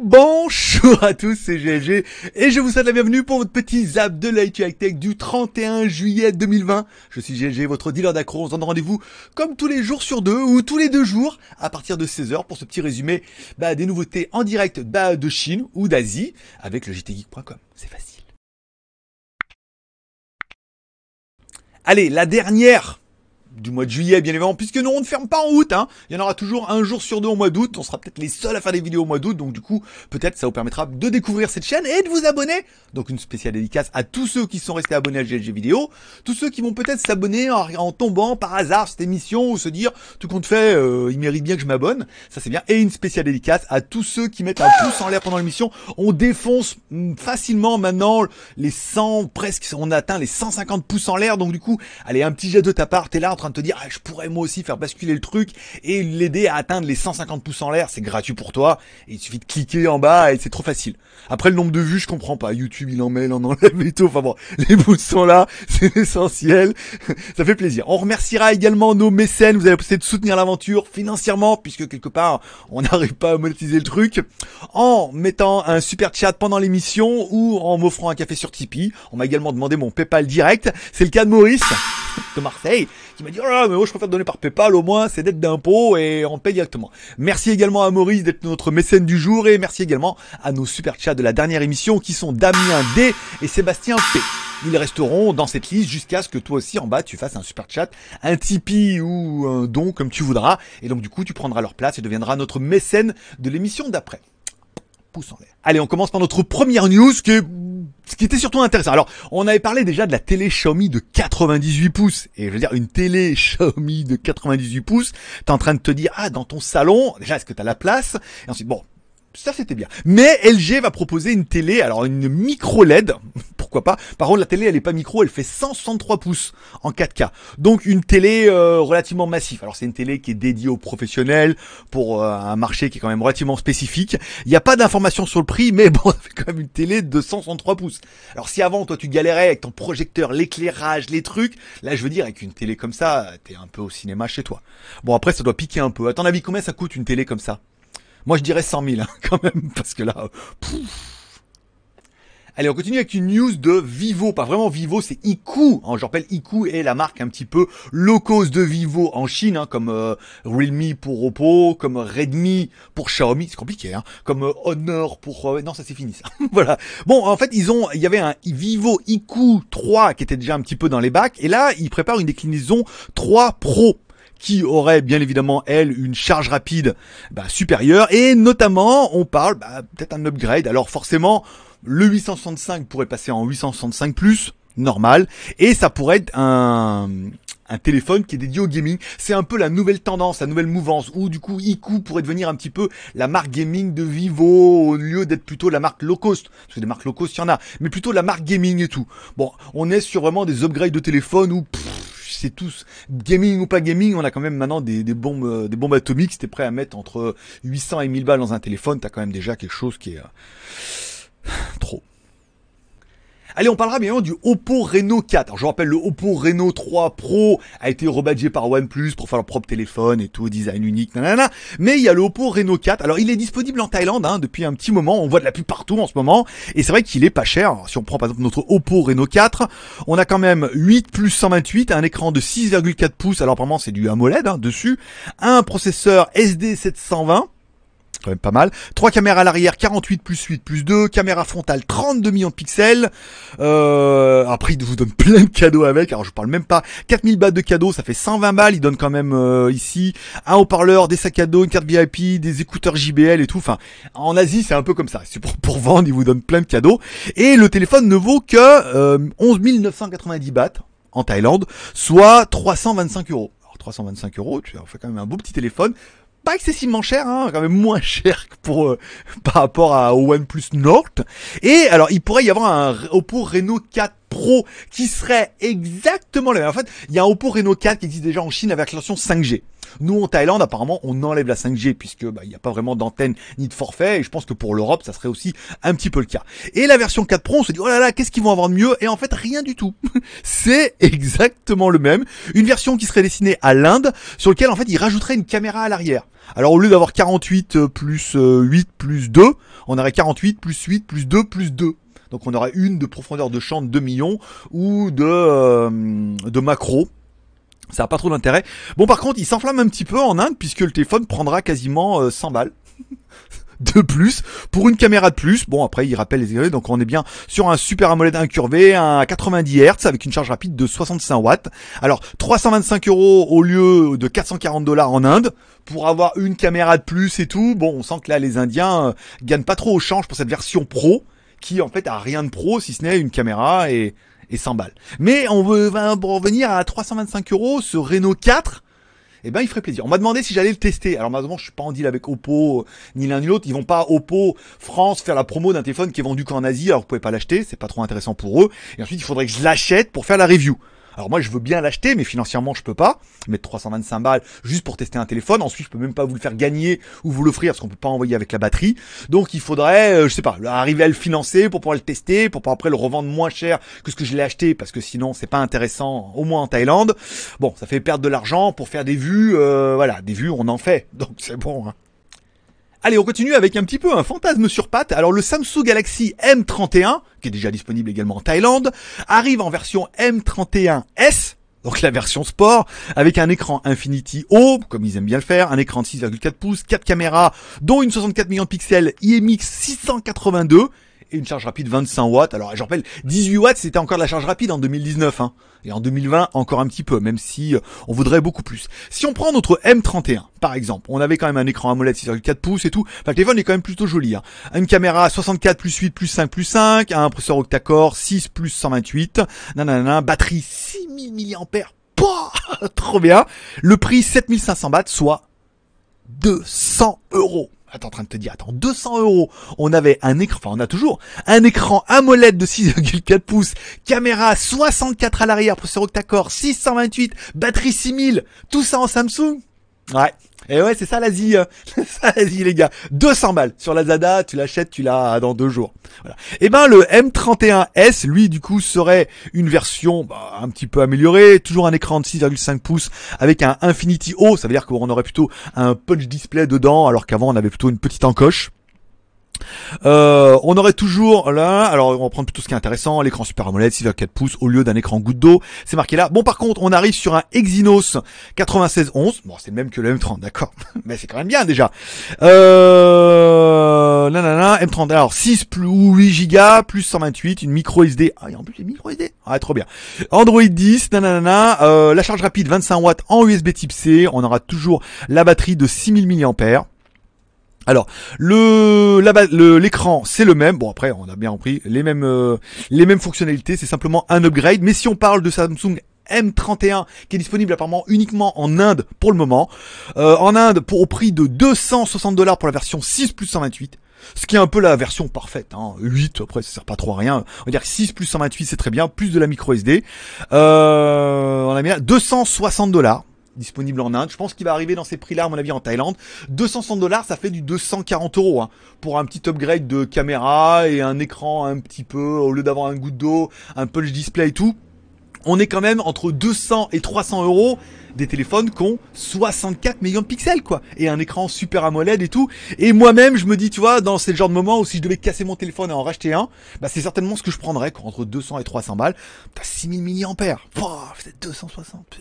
Bonjour à tous, c'est GLG et je vous souhaite la bienvenue pour votre petit zap de l'IT High Tech du 31 juillet 2020. Je suis GLG, votre dealer d'accro. On se donne rendez-vous comme tous les jours sur deux ou tous les deux jours à partir de 16h pour ce petit résumé bah, des nouveautés en direct bah, de Chine ou d'Asie avec le jtgeek.com. C'est facile. Allez, la dernière du mois de juillet, bien évidemment, puisque nous, on ne ferme pas en août. Hein. Il y en aura toujours un jour sur deux au mois d'août. On sera peut-être les seuls à faire des vidéos au mois d'août. Donc, du coup, peut-être ça vous permettra de découvrir cette chaîne et de vous abonner. Donc, une spéciale dédicace à tous ceux qui sont restés abonnés à GLG Vidéo. Tous ceux qui vont peut-être s'abonner en, tombant par hasard cette émission ou se dire, tout compte fait, euh, il mérite bien que je m'abonne. Ça, c'est bien. Et une spéciale dédicace à tous ceux qui mettent un pouce en l'air pendant l'émission. On défonce mm, facilement maintenant les 100, presque, on atteint les 150 pouces en l'air. Donc, du coup, allez, un petit jet de ta part. T'es là en train de te dire, ah, je pourrais moi aussi faire basculer le truc et l'aider à atteindre les 150 pouces en l'air. C'est gratuit pour toi. Il suffit de cliquer en bas et c'est trop facile. Après, le nombre de vues, je comprends pas. YouTube, il en met, il en enlève et tout. Enfin bon, les pouces sont là. C'est essentiel. Ça fait plaisir. On remerciera également nos mécènes. Vous avez possibilité de soutenir l'aventure financièrement puisque quelque part, on n'arrive pas à monétiser le truc en mettant un super chat pendant l'émission ou en m'offrant un café sur Tipeee. On m'a également demandé mon PayPal direct. C'est le cas de Maurice de Marseille qui m'a dit oh mais moi je préfère donner par PayPal au moins c'est d'être d'impôt et on paye directement. Merci également à Maurice d'être notre mécène du jour et merci également à nos super chats de la dernière émission qui sont Damien D et Sébastien P. Ils resteront dans cette liste jusqu'à ce que toi aussi en bas tu fasses un super chat, un Tipeee ou un don comme tu voudras et donc du coup tu prendras leur place et deviendras notre mécène de l'émission d'après. Allez, on commence par notre première news qui ce qui était surtout intéressant. Alors, on avait parlé déjà de la télé Xiaomi de 98 pouces. Et je veux dire, une télé Xiaomi de 98 pouces, t'es en train de te dire, ah, dans ton salon, déjà, est-ce que t'as la place? Et ensuite, bon, ça c'était bien. Mais LG va proposer une télé, alors une micro LED, pourquoi pas. Par contre la télé elle est pas micro, elle fait 163 pouces en 4K. Donc une télé euh, relativement massive. Alors c'est une télé qui est dédiée aux professionnels pour euh, un marché qui est quand même relativement spécifique. Il n'y a pas d'informations sur le prix, mais bon, ça fait quand même une télé de 163 pouces. Alors si avant toi tu galérais avec ton projecteur, l'éclairage, les trucs, là je veux dire avec une télé comme ça, t'es un peu au cinéma chez toi. Bon après ça doit piquer un peu. À ton avis combien ça coûte une télé comme ça? Moi, je dirais 100 000, hein, quand même, parce que là... Allez, on continue avec une news de Vivo, pas vraiment Vivo, c'est Iku. Hein, je rappelle, Iku est la marque un petit peu low cost de Vivo en Chine, hein, comme euh, Realme pour Oppo, comme Redmi pour Xiaomi, c'est compliqué, hein, comme euh, Honor pour non ça c'est fini ça. voilà. Bon, en fait, ils ont, il y avait un Vivo Iku 3 qui était déjà un petit peu dans les bacs, et là ils préparent une déclinaison 3 Pro qui aurait bien évidemment elle une charge rapide bah, supérieure et notamment on parle bah, peut-être un upgrade. Alors forcément le 865 pourrait passer en 865 plus normal et ça pourrait être un téléphone qui est dédié au gaming. C'est un peu la nouvelle tendance, la nouvelle mouvance, où du coup Iku pourrait devenir un petit peu la marque gaming de Vivo, au lieu d'être plutôt la marque low cost. Parce que des marques low cost, il y en a, mais plutôt la marque gaming et tout. Bon, on est sur vraiment des upgrades de téléphone où c'est tous gaming ou pas gaming, on a quand même maintenant des, bombes, euh, des bombes atomiques. Si t'es prêt à mettre entre 800 et 1000 balles dans un téléphone, t'as quand même déjà quelque chose qui est euh, trop. Allez, on parlera bien du Oppo Reno 4. Alors, je vous rappelle, le Oppo Reno 3 Pro a été rebadgé par OnePlus pour faire leur propre téléphone et tout, design unique, nanana. Mais il y a le Oppo Reno 4. Alors, il est disponible en Thaïlande hein, depuis un petit moment. On voit de la pub partout en ce moment. Et c'est vrai qu'il est pas cher. Alors, si on prend par exemple notre Oppo Reno 4, on a quand même 8 plus 128, un écran de 6,4 pouces. Alors, apparemment, c'est du AMOLED hein, dessus. Un processeur SD720 quand même pas mal. 3 caméras à l'arrière, 48 plus 8 plus 2, caméra frontale 32 millions de pixels. Euh, après il vous donne plein de cadeaux avec, alors je parle même pas 4000 balles de cadeaux, ça fait 120 balles, il donne quand même euh, ici un haut-parleur, des sacs à dos, une carte VIP, des écouteurs JBL et tout. Enfin, en Asie, c'est un peu comme ça. C'est pour pour vendre, il vous donne plein de cadeaux et le téléphone ne vaut que euh, 11 990 bahts en Thaïlande, soit 325 euros. Alors 325 euros, tu as fait quand même un beau petit téléphone, pas excessivement cher, hein, quand même moins cher que pour euh, par rapport à, au OnePlus Nord. Et alors, il pourrait y avoir un Oppo Reno 4 Pro qui serait exactement le même. En fait, il y a un Oppo Reno 4 qui existe déjà en Chine avec la version 5G. Nous, en Thaïlande, apparemment, on enlève la 5G puisque bah, il n'y a pas vraiment d'antenne ni de forfait. Et je pense que pour l'Europe, ça serait aussi un petit peu le cas. Et la version 4 Pro, on se dit, oh là là, qu'est-ce qu'ils vont avoir de mieux? Et en fait, rien du tout. C'est exactement le même. Une version qui serait destinée à l'Inde, sur lequel en fait, ils rajouteraient une caméra à l'arrière. Alors au lieu d'avoir 48 euh, plus 8 euh, plus 2, on aurait 48 plus 8 plus 2 plus 2. Donc on aurait une de profondeur de champ de 2 millions ou de, euh, de macro. Ça n'a pas trop d'intérêt. Bon par contre il s'enflamme un petit peu en Inde puisque le téléphone prendra quasiment 100 balles. de plus pour une caméra de plus. Bon après il rappelle les aiguilles donc on est bien sur un super AMOLED incurvé, un 90 Hz avec une charge rapide de 65 watts. Alors 325 euros au lieu de 440 dollars en Inde pour avoir une caméra de plus et tout. Bon on sent que là les Indiens euh, gagnent pas trop au change pour cette version pro qui en fait a rien de pro si ce n'est une caméra et et 100 balles. Mais on veut revenir à 325 euros ce Renault 4 eh ben il ferait plaisir. On m'a demandé si j'allais le tester. Alors malheureusement, je suis pas en deal avec Oppo ni l'un ni l'autre. Ils vont pas Oppo France faire la promo d'un téléphone qui est vendu qu'en Asie. Alors vous pouvez pas l'acheter, c'est pas trop intéressant pour eux. Et ensuite, il faudrait que je l'achète pour faire la review. Alors moi je veux bien l'acheter, mais financièrement je peux pas mettre 325 balles juste pour tester un téléphone. Ensuite je peux même pas vous le faire gagner ou vous l'offrir parce qu'on peut pas envoyer avec la batterie. Donc il faudrait, euh, je sais pas, arriver à le financer pour pouvoir le tester, pour pouvoir après le revendre moins cher que ce que je l'ai acheté parce que sinon c'est pas intéressant, au moins en Thaïlande. Bon, ça fait perdre de l'argent pour faire des vues, euh, voilà, des vues on en fait, donc c'est bon. Hein. Allez, on continue avec un petit peu un fantasme sur patte. Alors le Samsung Galaxy M31, qui est déjà disponible également en Thaïlande, arrive en version M31S, donc la version sport, avec un écran Infinity O, comme ils aiment bien le faire, un écran de 6,4 pouces, 4 caméras, dont une 64 millions de pixels IMX 682, et une charge rapide 25 watts. Alors, je rappelle, 18 watts, c'était encore la charge rapide en 2019. Hein. Et en 2020, encore un petit peu, même si euh, on voudrait beaucoup plus. Si on prend notre M31, par exemple, on avait quand même un écran AMOLED 6,4 pouces et tout. Enfin, le téléphone est quand même plutôt joli. Hein. Une caméra 64 plus 8 plus 5 plus 5, un processeur octa-core 6 plus 128, nanana, batterie 6000 mAh. Trop bien. Le prix 7500 bahts, soit 200 euros. Attends, en train de te dire, attends, 200 euros. On avait un écran, enfin on a toujours un écran AMOLED de 6,4 pouces, caméra 64 à l'arrière, processeur octa-core, 628, batterie 6000, tout ça en Samsung. Ouais. Et ouais, c'est ça l'Asie, euh, l'Asie les gars. 200 balles sur la Zada, tu l'achètes, tu l'as dans deux jours. Voilà. Et eh ben le M31S, lui du coup serait une version bah, un petit peu améliorée, toujours un écran de 6,5 pouces avec un Infinity O, ça veut dire qu'on aurait plutôt un punch display dedans, alors qu'avant on avait plutôt une petite encoche. Euh, on aurait toujours là, alors on va prendre plutôt ce qui est intéressant, l'écran Super AMOLED 6,4 pouces au lieu d'un écran goutte d'eau, c'est marqué là. Bon par contre, on arrive sur un Exynos 9611, bon c'est le même que le M30, d'accord, mais c'est quand même bien déjà. Euh, nanana, M30, alors 6 plus ou 8 Go plus 128, une micro SD, ah a en plus les micro SD, ah trop bien. Android 10, nanana, euh, la charge rapide 25 watts en USB Type C, on aura toujours la batterie de 6000 mAh. Alors le l'écran c'est le même. Bon après on a bien compris les mêmes euh, les fonctionnalités. C'est simplement un upgrade. Mais si on parle de Samsung M31 qui est disponible apparemment uniquement en Inde pour le moment. Euh, en Inde pour au prix de 260 dollars pour la version 6 plus 128. Ce qui est un peu la version parfaite. Hein. 8 après ça sert pas trop à rien. On va dire 6 plus 128 c'est très bien. Plus de la micro SD. Euh, on a mis 260 dollars disponible en Inde. Je pense qu'il va arriver dans ces prix-là, à mon avis, en Thaïlande. 200 dollars, ça fait du 240 euros hein, pour un petit upgrade de caméra et un écran un petit peu, au lieu d'avoir un goutte d'eau, un punch display et tout. On est quand même entre 200 et 300 euros des téléphones qui ont 64 millions de pixels quoi et un écran super AMOLED et tout et moi-même je me dis tu vois dans ce genre de moment où si je devais casser mon téléphone et en racheter un bah c'est certainement ce que je prendrais quoi, entre 200 et 300 balles t'as 6000 mAh c'est 260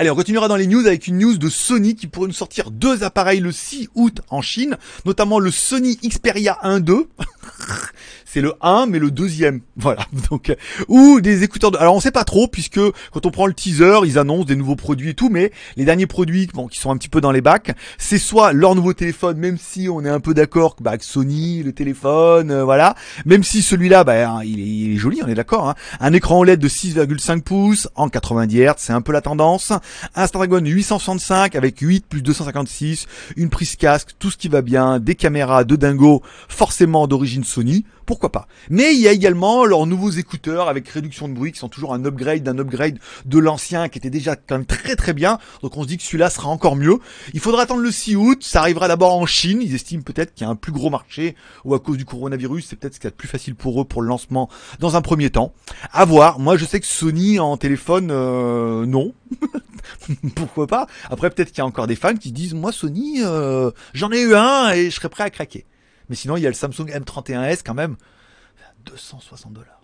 Allez, on continuera dans les news avec une news de Sony qui pourrait nous sortir deux appareils le 6 août en Chine, notamment le Sony Xperia 1.2 c'est le 1 mais le deuxième. Voilà. Donc euh, ou des écouteurs de alors on sait pas trop puisque quand on prend le teaser, ils annoncent des nouveaux produits et tout mais les derniers produits bon qui sont un petit peu dans les bacs, c'est soit leur nouveau téléphone même si on est un peu d'accord bah, avec Sony, le téléphone, euh, voilà, même si celui-là bah hein, il, est, joli, on est d'accord hein. Un écran OLED de 6,5 pouces en 90 Hz, c'est un peu la tendance. Un Snapdragon 865 avec 8 plus 256, une prise casque, tout ce qui va bien, des caméras de dingo forcément d'origine Sony pourquoi pas. Mais il y a également leurs nouveaux écouteurs avec réduction de bruit qui sont toujours un upgrade d'un upgrade de l'ancien qui était déjà quand même très très bien. Donc on se dit que celui-là sera encore mieux. Il faudra attendre le 6 août, ça arrivera d'abord en Chine, ils estiment peut-être qu'il y a un plus gros marché ou à cause du coronavirus, c'est peut-être ce qui est plus facile pour eux pour le lancement dans un premier temps. À voir. Moi je sais que Sony en téléphone euh, non. pourquoi pas Après peut-être qu'il y a encore des fans qui disent moi Sony euh, j'en ai eu un et je serais prêt à craquer. Mais sinon, il y a le Samsung M31s quand même. 260 dollars.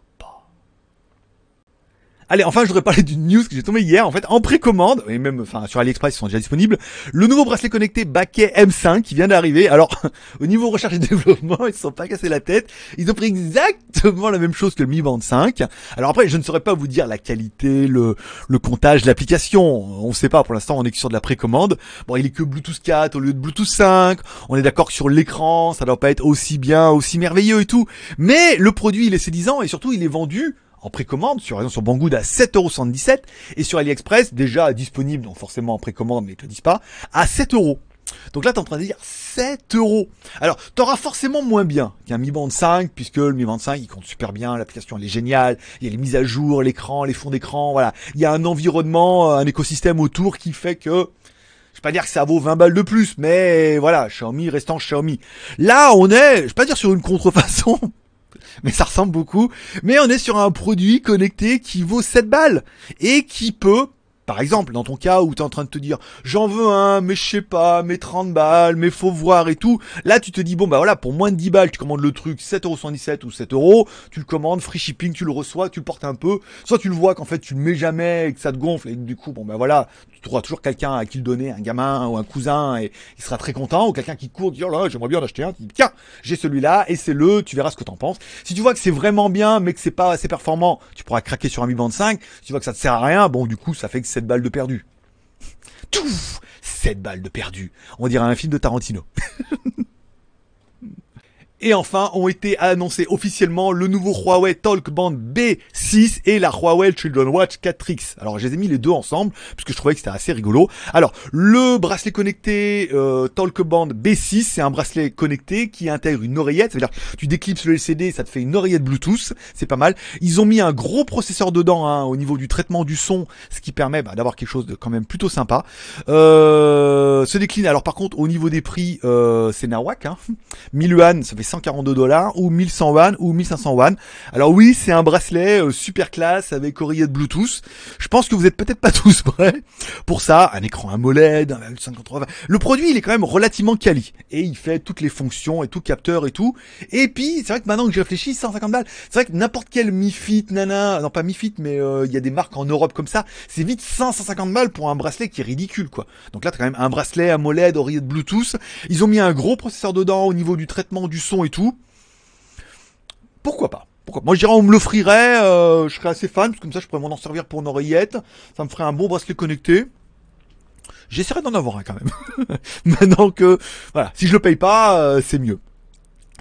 Allez, enfin, je voudrais parler d'une news que j'ai tombée hier, en fait, en précommande, et même, enfin, sur AliExpress, ils sont déjà disponibles. Le nouveau bracelet connecté Baquet M5 qui vient d'arriver. Alors, au niveau recherche et développement, ils se sont pas cassés la tête. Ils ont pris exactement la même chose que le Mi Band 5. Alors après, je ne saurais pas vous dire la qualité, le, comptage, l'application. On sait pas, pour l'instant, on est sur de la précommande. Bon, il est que Bluetooth 4 au lieu de Bluetooth 5. On est d'accord sur l'écran, ça doit pas être aussi bien, aussi merveilleux et tout. Mais le produit, il est séduisant et surtout, il est vendu en précommande sur exemple sur Banggood à 7,77€ et sur AliExpress déjà disponible donc forcément en précommande mais ils te disent pas à 7 euros. Donc là, tu es en train de dire 7 euros. Alors, tu auras forcément moins bien qu'un Mi Band 5, puisque le Mi Band 5, il compte super bien, l'application, elle est géniale, il y a les mises à jour, l'écran, les fonds d'écran, voilà. Il y a un environnement, un écosystème autour qui fait que, je vais pas dire que ça vaut 20 balles de plus, mais voilà, Xiaomi restant Xiaomi. Là, on est, je vais pas dire sur une contrefaçon, mais ça ressemble beaucoup. Mais on est sur un produit connecté qui vaut 7 balles et qui peut par exemple, dans ton cas où tu es en train de te dire j'en veux un, mais je sais pas, mais 30 balles, mais faut voir et tout. Là, tu te dis bon bah voilà, pour moins de 10 balles, tu commandes le truc 7,77€ ou 7 euros, tu le commandes, free shipping, tu le reçois, tu le portes un peu. Soit tu le vois qu'en fait tu le mets jamais et que ça te gonfle et du coup bon bah voilà, tu trouveras toujours quelqu'un à qui le donner, un gamin ou un cousin et il sera très content ou quelqu'un qui court dit oh là j'aimerais bien en acheter un, dis tiens j'ai celui-là et c'est le, tu verras ce que t'en penses. Si tu vois que c'est vraiment bien mais que c'est pas assez performant, tu pourras craquer sur un Mi Band 5. Si tu vois que ça te sert à rien, bon du coup ça fait que 7 balles de perdu. Tout 7 balles de perdu. On dirait un film de Tarantino. Et enfin, ont été annoncés officiellement le nouveau Huawei Talkband B6 et la Huawei Children Watch 4X. Alors, je les ai mis les deux ensemble, puisque je trouvais que c'était assez rigolo. Alors, le bracelet connecté euh, Talkband B6, c'est un bracelet connecté qui intègre une oreillette. C'est-à-dire, tu déclipses le LCD, ça te fait une oreillette Bluetooth. C'est pas mal. Ils ont mis un gros processeur dedans, hein, au niveau du traitement du son, ce qui permet bah, d'avoir quelque chose de quand même plutôt sympa. Euh, se décline. Alors, par contre, au niveau des prix, euh, c'est nawak. Hein. 1000 yuan, ça fait 142 dollars ou 1100 yuan ou 1500 yuan. Alors oui, c'est un bracelet euh, super classe avec oreillette Bluetooth. Je pense que vous êtes peut-être pas tous prêts pour ça. Un écran AMOLED, un 580. Le produit, il est quand même relativement quali et il fait toutes les fonctions et tout capteur et tout. Et puis, c'est vrai que maintenant que j'y réfléchis, 150 balles. C'est vrai que n'importe quel Mi Fit, nana, non pas Mi Fit, mais euh, il y a des marques en Europe comme ça. C'est vite 150 balles pour un bracelet qui est ridicule, quoi. Donc là, t'as quand même un bracelet AMOLED, oreillette Bluetooth. Ils ont mis un gros processeur dedans au niveau du traitement du son et tout. Pourquoi pas? Pourquoi Moi je dirais on me l'offrirait, euh, je serais assez fan, parce que comme ça je pourrais m'en servir pour une oreillette, ça me ferait un bon bracelet connecté. J'essaierai d'en avoir un quand même. Maintenant que, voilà, si je le paye pas, euh, c'est mieux.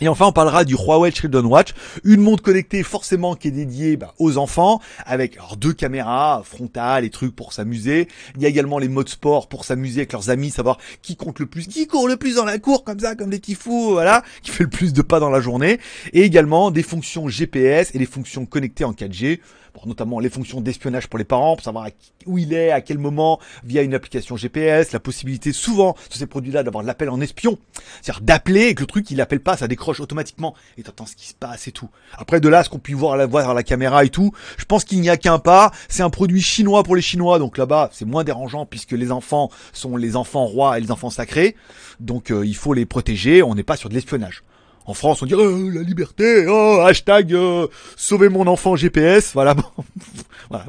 Et enfin, on parlera du Huawei Children Watch, une montre connectée forcément qui est dédiée bah, aux enfants, avec alors, deux caméras frontales et trucs pour s'amuser. Il y a également les modes sport pour s'amuser avec leurs amis, savoir qui compte le plus, qui court le plus dans la cour, comme ça, comme des petits voilà, qui fait le plus de pas dans la journée. Et également des fonctions GPS et des fonctions connectées en 4G notamment les fonctions d'espionnage pour les parents, pour savoir où il est, à quel moment, via une application GPS, la possibilité souvent sur ces produits-là d'avoir l'appel en espion, c'est-à-dire d'appeler et que le truc il appelle pas, ça décroche automatiquement et t'entends ce qui se passe et tout. Après de là, ce qu'on peut voir à la voir à la caméra et tout, je pense qu'il n'y a qu'un pas. C'est un produit chinois pour les Chinois, donc là-bas c'est moins dérangeant puisque les enfants sont les enfants rois et les enfants sacrés, donc euh, il faut les protéger. On n'est pas sur de l'espionnage. En France, on dit oh, la liberté, oh, hashtag euh, sauver mon enfant GPS. Voilà, bon, voilà,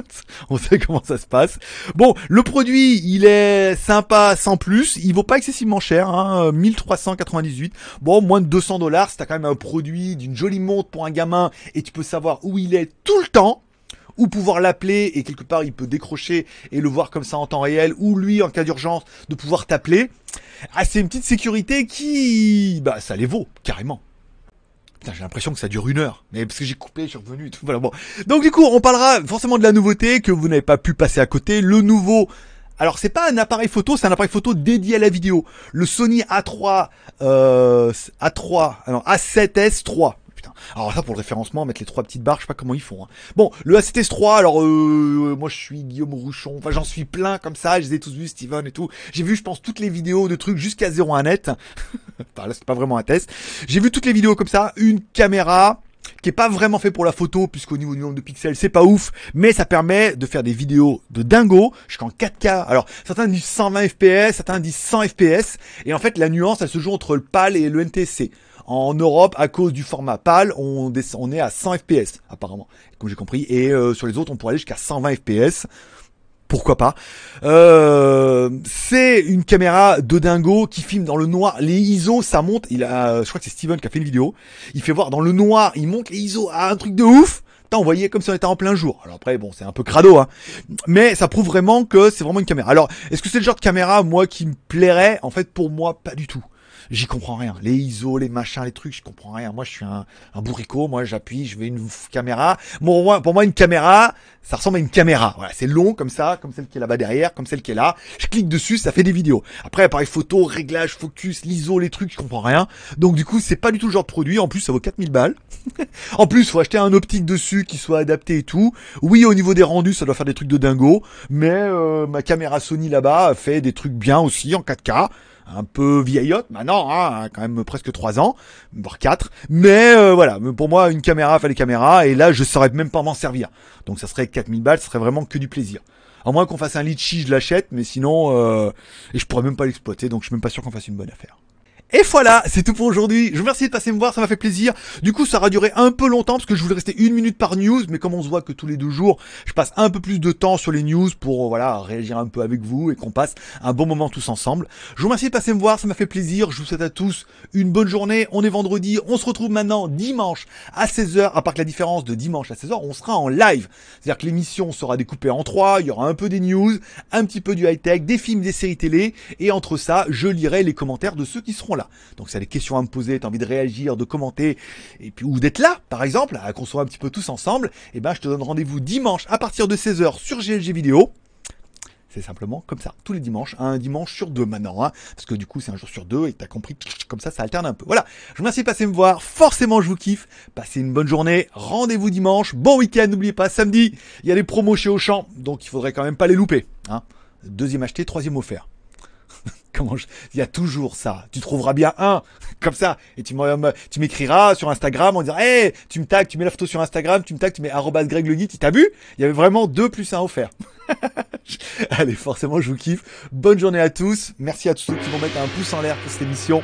on sait comment ça se passe. Bon, le produit, il est sympa sans plus. Il vaut pas excessivement cher, hein, 1398. Bon, moins de 200 dollars. C'est quand même un produit d'une jolie montre pour un gamin et tu peux savoir où il est tout le temps ou pouvoir l'appeler et quelque part il peut décrocher et le voir comme ça en temps réel, ou lui en cas d'urgence de pouvoir t'appeler. Ah, c'est une petite sécurité qui, bah, ça les vaut carrément. Putain, j'ai l'impression que ça dure une heure, mais parce que j'ai coupé, je suis revenu et tout. Voilà bon. Donc du coup, on parlera forcément de la nouveauté que vous n'avez pas pu passer à côté, le nouveau Alors c'est pas un appareil photo, c'est un appareil photo dédié à la vidéo. Le Sony A3 euh, A3 alors A7S 3. Putain. Alors ça pour le référencement, mettre les trois petites barres, je sais pas comment ils font. hein. Bon, le A7S 3, alors euh, moi je suis Guillaume Rouchon, enfin j'en suis plein comme ça, je les ai tous vus, Steven et tout. J'ai vu je pense toutes les vidéos de trucs jusqu'à 01 net. enfin là c'est pas vraiment un test. J'ai vu toutes les vidéos comme ça, une caméra, qui est pas vraiment fait pour la photo puisqu'au niveau du nombre de pixels c'est pas ouf mais ça permet de faire des vidéos de dingo jusqu'en 4K alors certains disent 120 fps certains disent 100 fps et en fait la nuance elle se joue entre le PAL et le NTSC en Europe, à cause du format PAL, on, on est à 100 fps apparemment, comme j'ai compris, et euh, sur les autres, on pourrait aller jusqu'à 120 fps pourquoi pas. Euh, c'est une caméra de dingo qui filme dans le noir. Les ISO, ça monte. Il a, je crois que c'est Steven qui a fait une vidéo. Il fait voir dans le noir, il monte les ISO à un truc de ouf. Putain, on voyait comme si on était en plein jour. Alors après, bon, c'est un peu crado, hein. Mais ça prouve vraiment que c'est vraiment une caméra. Alors, est-ce que c'est le genre de caméra, moi, qui me plairait? En fait, pour moi, pas du tout j'y comprends rien. Les ISO, les machins, les trucs, je comprends rien. Moi, je suis un, un bourricot. Moi, j'appuie, je vais une caméra. Bon, pour moi, une caméra, ça ressemble à une caméra. Voilà, c'est long comme ça, comme celle qui est là-bas derrière, comme celle qui est là. Je clique dessus, ça fait des vidéos. Après, appareil photo, réglage, focus, l'ISO, les trucs, je comprends rien. Donc, du coup, c'est pas du tout le genre de produit. En plus, ça vaut 4000 balles. en plus, faut acheter un optique dessus qui soit adapté et tout. Oui, au niveau des rendus, ça doit faire des trucs de dingo. Mais euh, ma caméra Sony là-bas fait des trucs bien aussi en 4K un peu vieillotte maintenant, hein, quand même presque 3 ans, voire 4. Mais euh, voilà, pour moi, une caméra fait les caméras, et là, je saurais même pas m'en servir. Donc ça serait 4000 balles, ce serait vraiment que du plaisir. À moins qu'on fasse un litchi, je l'achète, mais sinon, euh, et je pourrais même pas l'exploiter, donc je suis même pas sûr qu'on fasse une bonne affaire. Et voilà, c'est tout pour aujourd'hui. Je vous remercie de passer me voir, ça m'a fait plaisir. Du coup, ça aura duré un peu longtemps parce que je voulais rester une minute par news, mais comme on se voit que tous les deux jours, je passe un peu plus de temps sur les news pour voilà réagir un peu avec vous et qu'on passe un bon moment tous ensemble. Je vous remercie de passer me voir, ça m'a fait plaisir. Je vous souhaite à tous une bonne journée. On est vendredi, on se retrouve maintenant dimanche à 16h. À part que la différence de dimanche à 16h, on sera en live. C'est-à-dire que l'émission sera découpée en trois. Il y aura un peu des news, un petit peu du high tech, des films, des séries télé, et entre ça, je lirai les commentaires de ceux qui seront là. Donc si as des questions à me poser, t'as envie de réagir, de commenter, et puis ou d'être là, par exemple, à qu'on soit un petit peu tous ensemble, et ben je te donne rendez-vous dimanche à partir de 16h sur GLG Vidéo. C'est simplement comme ça, tous les dimanches, un dimanche sur deux maintenant, hein, parce que du coup c'est un jour sur deux et t'as compris, comme ça ça alterne un peu. Voilà, je vous remercie de passer me voir, forcément je vous kiffe, passez une bonne journée, rendez-vous dimanche, bon week-end, n'oubliez pas, samedi, il y a les promos chez Auchan, donc il faudrait quand même pas les louper. Hein. Deuxième acheté, troisième offert. Comment Il y a toujours ça. Tu trouveras bien un comme ça et tu m'écriras sur Instagram en disant "Hey, tu me tags, tu mets la photo sur Instagram, tu me tags, tu mets Greg le Tu t'as vu? Il y avait vraiment deux plus un offert. Allez, forcément, je vous kiffe. Bonne journée à tous. Merci à tous ceux qui vont mettre un pouce en l'air pour cette émission.